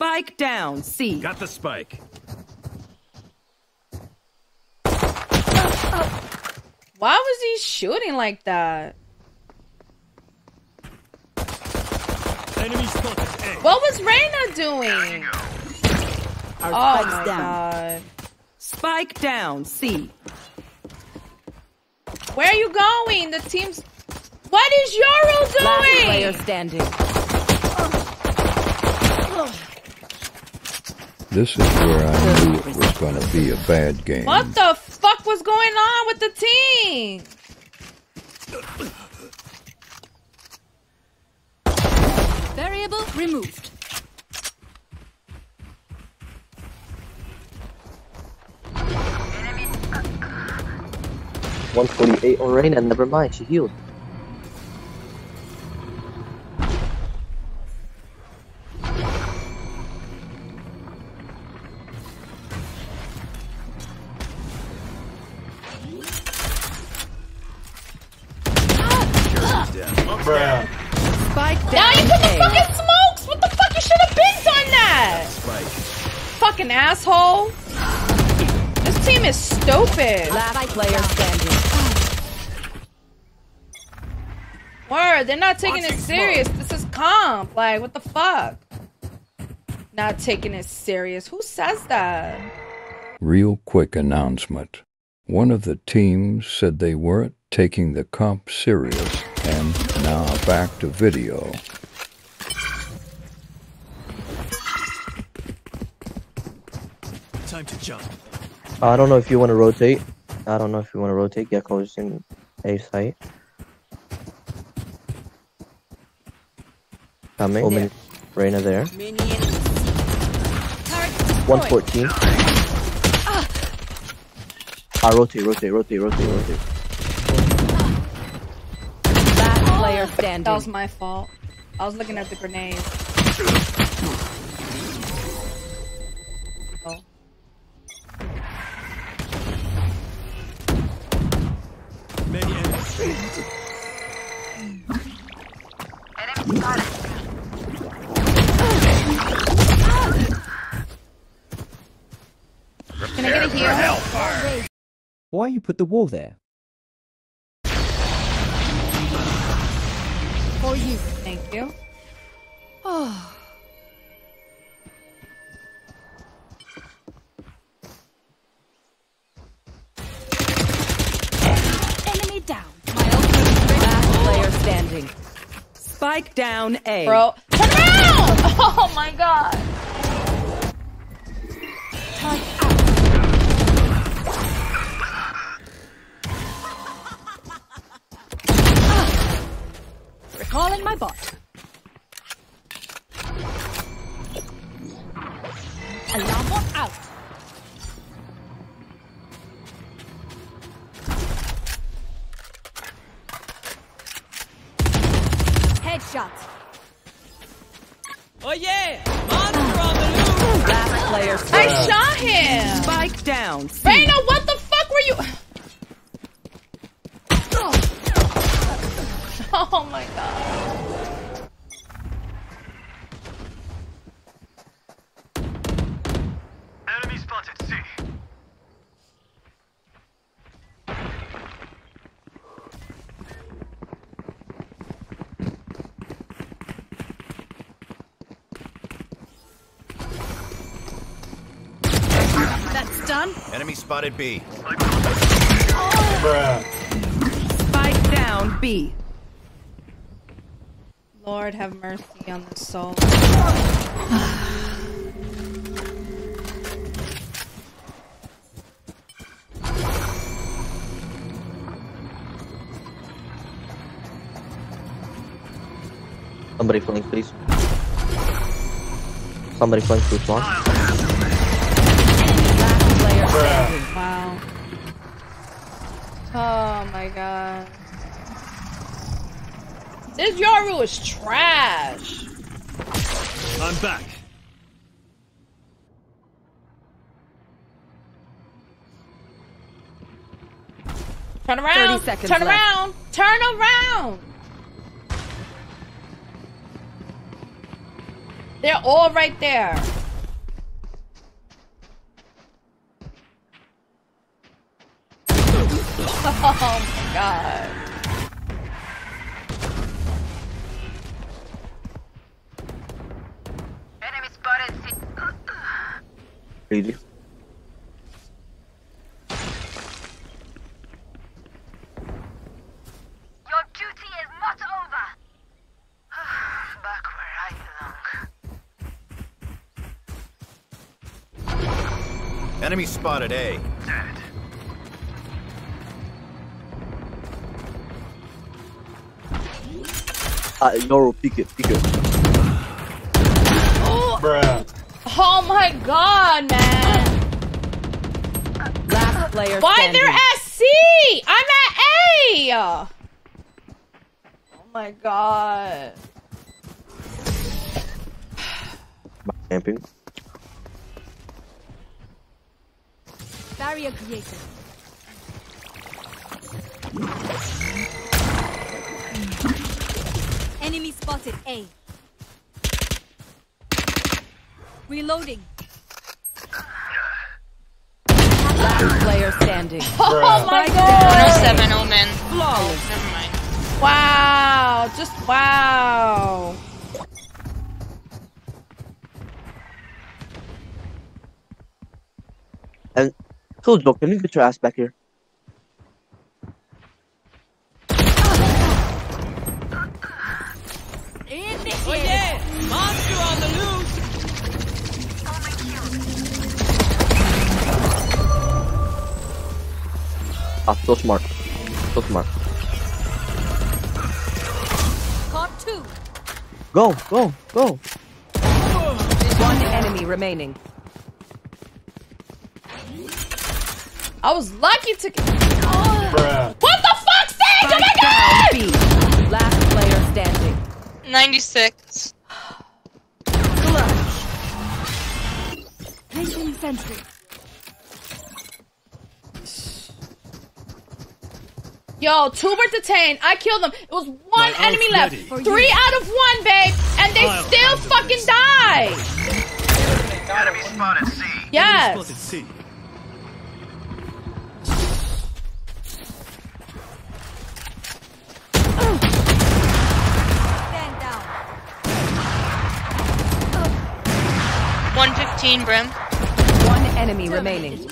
Spike down, C. Got the spike. Why was he shooting like that? Enemy spotted. A. What was Reyna doing? Oh Our Oh spike's my down. god. Spike down, C. Where are you going? The team's. What is Yoru Last player doing? standing. This is where I knew it was going to be a bad game. What the fuck was going on with the team? Variable removed. One forty-eight on Reyna. Never mind, she healed. Spike down, Now you put the fucking smokes. What the fuck? You should have been done that. Spike. Fucking asshole. This team is stupid. Last player standing. Word, they're not taking it serious. This is comp. Like, what the fuck? Not taking it serious. Who says that? Real quick announcement. One of the teams said they weren't taking the comp serious, and now back to video. Time to jump. I don't know if you want to rotate. I don't know if you want to rotate. Gekko's in A site. Coming. Omen. Reyna there. One fourteen. Ah, rotate, rotate, rotate, rotate, rotate. Last player standing. That was my fault. I was looking at the grenade. Oh. Many enemies. Can I get a heal? Why you put the wall there? For you. Thank you. Oh. Enemy down. My ultimate Last player standing. Spike down, A. Bro. Turn around! Oh my god. turret Recalling my bot. Alarm bot out. Headshot. Oh yeah! Monster on the loose! Last player I standing. shot him. Spike down, Enemy spotted B. Spike down, B. Lord have mercy on the soul. Somebody flank, please. Somebody flank, please. One. Last player standing. Wow. Oh my god. Uh, this Yoru is trash. I'm back. Turn around. 30 seconds Turn left. around. Turn around. They're all right there. Oh my god. Enemy spotted. C. Really? Your duty is not over. Back where I belong. Enemy spotted A. Dead. Uh, Yoru, peek it, peek it. Oh my god, man. Last player Why standing. they're at C? I'm at A. Oh my god. Camping. Barrier created. Enemy spotted A. Reloading. Last player standing. Oh my god. 107 Omen. Flawless. Never mind. Wow. Just wow. And Killjoy, can you get your ass back here? Initiated. Ah, so smart. So smart. Caught two. Go, go, go. One enemy remaining. I was lucky to. What 96. Placing sentry. Yo, two were detained. I killed them. It was one My enemy left. ready. Three out of one, babe. And they I'll still fucking die. Enemy spotted C. Yes. 115 Brim. One enemy remaining. I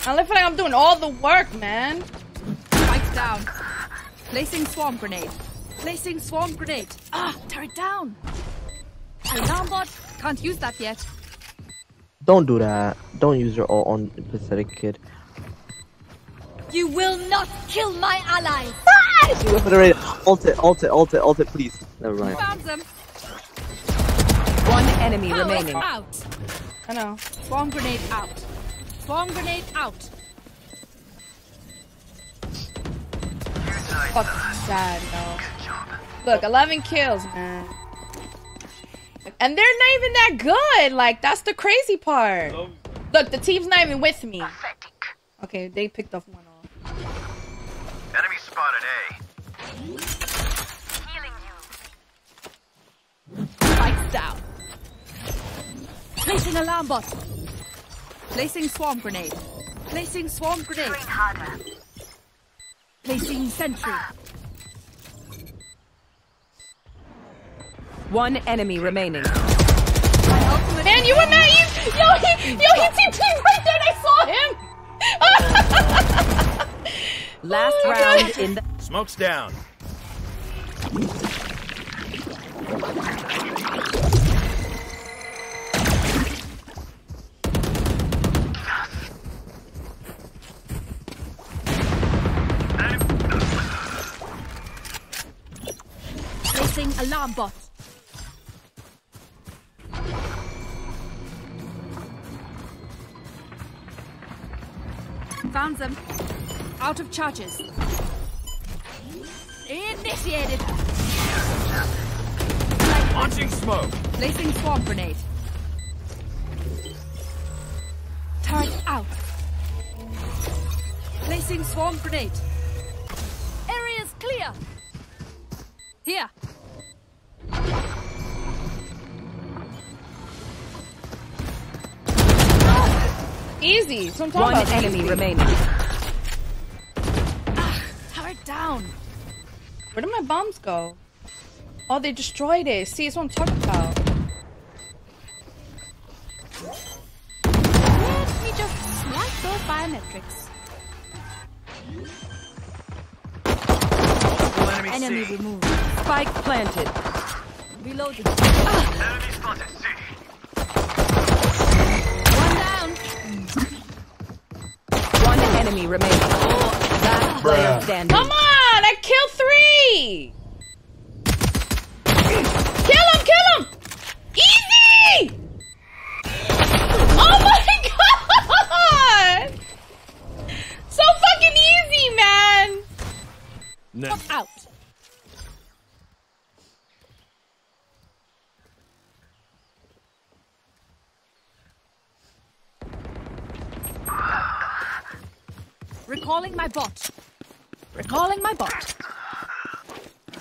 feel like I'm doing all the work, man. Spike down. Placing swarm grenade. Placing swarm grenade. Ah, turret down. Alarm bot. Can't use that yet. Don't do that. Don't use your all on pathetic kid. You will not kill my ally. You weapon already. Ult it, ult it, ult it, ult it, please. Never mind. Found them. One enemy Powers remaining. out. I know. Bomb grenade out. Bomb grenade out. Fucking sad, no. Look, 11 kills, man. And they're not even that good. Like, that's the crazy part. Look, the team's not even with me. Okay, they picked off one Placing alarm bot. Placing swarm grenade. Placing swarm grenade. Placing sentry. One enemy remaining. Man, you were naive. Yo, he, yo, he TP'd right there. and I saw him. Last Oh, round God. in the Smoke's down. Alarm bot. Found them. Out of charges. Initiated. Launching smoke. Placing swarm grenade. Turret out. Placing swarm grenade. Area's clear. Here. Easy. That's what I'm talking One about. enemy Easy. remaining. Ah, Turret down. Where did my bombs go? Oh, they destroyed it. See, that's what I'm talking about. Let me just swipe those biometrics. Enemy, Enemy removed. Spike planted. Reloading. Ah! Enemy spotted enemy remaining. Last player standing. Come on! I killed three! Kill him! Kill him! Easy! Oh my god! So fucking easy, man! Next. Out. Recalling my bot. Recalling my bot.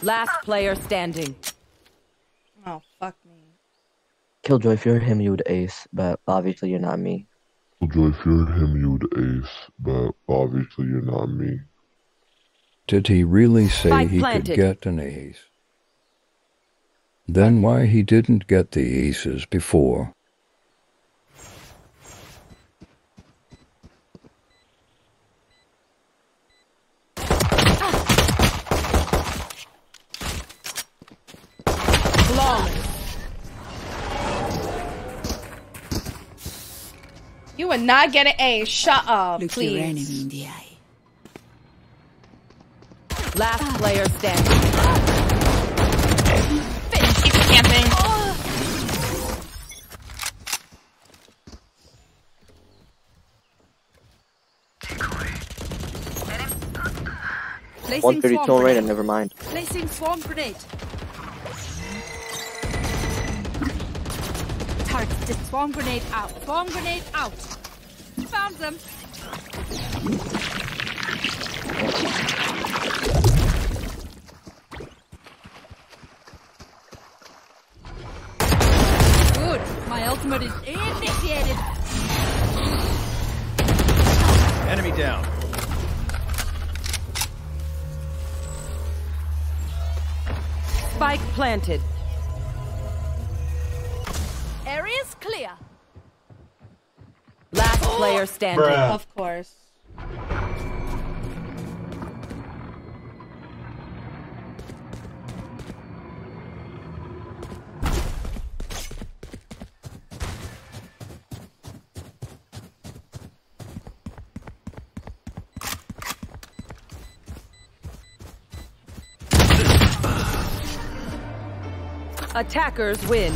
Last player standing. Oh, fuck me. Killjoy, if you're him, you would ace, but obviously you're not me. Killjoy, if you're him, you would ace, but obviously you're not me. Did he really say Spike he planted. could get an ace? Then why he didn't get the aces before? Flawless. You would not get an A. Shut up, Look please. your enemy in the eye. Last ah. player standing. Keep camping. Placing 132 swarm on Reyna, never mind. Placing swarm grenade. Target. Just swarm grenade out. Bomb grenade out. Found them. Good. My ultimate is initiated. Enemy down. Spike planted. Clear. Last player standing. Of course. Attackers win.